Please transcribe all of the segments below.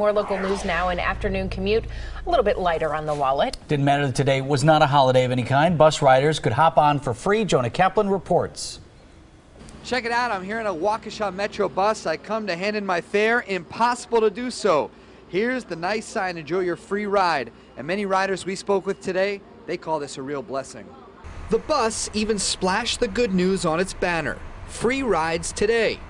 More local news now, an afternoon commute, a little bit lighter on the wallet. Didn't matter that today was not a holiday of any kind. Bus riders could hop on for free. Jonah Kaplan reports. Check it out, I'm here in a Waukesha Metro bus. I come to hand in my fare. Impossible to do so. Here's the nice sign, enjoy your free ride. And many riders we spoke with today, they call this a real blessing. The bus even splashed the good news on its banner. Free rides today.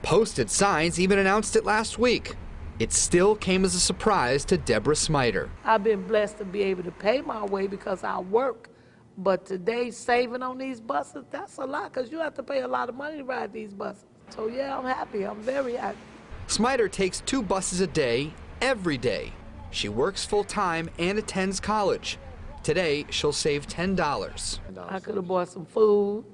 Posted signs even announced it last week. It still came as a surprise to Deborah Smiter. I've been blessed to be able to pay my way because I work. But today, saving on these buses, that's a lot because you have to pay a lot of money to ride these buses. So, yeah, I'm happy. I'm very happy. Smiter takes two buses a day, every day. She works full time and attends college. Today, she'll save $10. I could have bought some food.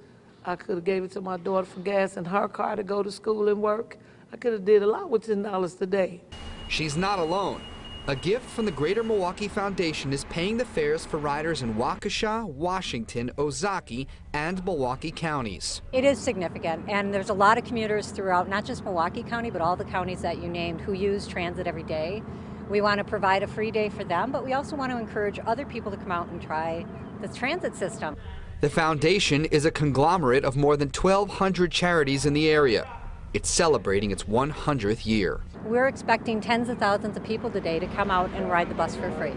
I could have gave it to my daughter for gas in her car to go to school and work. I could have did a lot with $10 today. She's not alone. A gift from the Greater Milwaukee Foundation is paying the fares for riders in Waukesha, Washington, Ozaukee, and Milwaukee counties. It is significant, and there's a lot of commuters throughout, not just Milwaukee County, but all the counties that you named who use transit every day. We want to provide a free day for them, but we also want to encourage other people to come out and try the transit system. The foundation is a conglomerate of more than 1,200 charities in the area. It's celebrating its 100th year. We're expecting tens of thousands of people today to come out and ride the bus for free.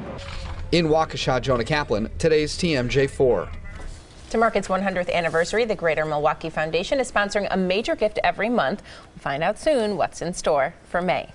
In Waukesha, Jonah Kaplan, today's TMJ4. To mark its 100th anniversary, the Greater Milwaukee Foundation is sponsoring a major gift every month. We'll find out soon what's in store for May.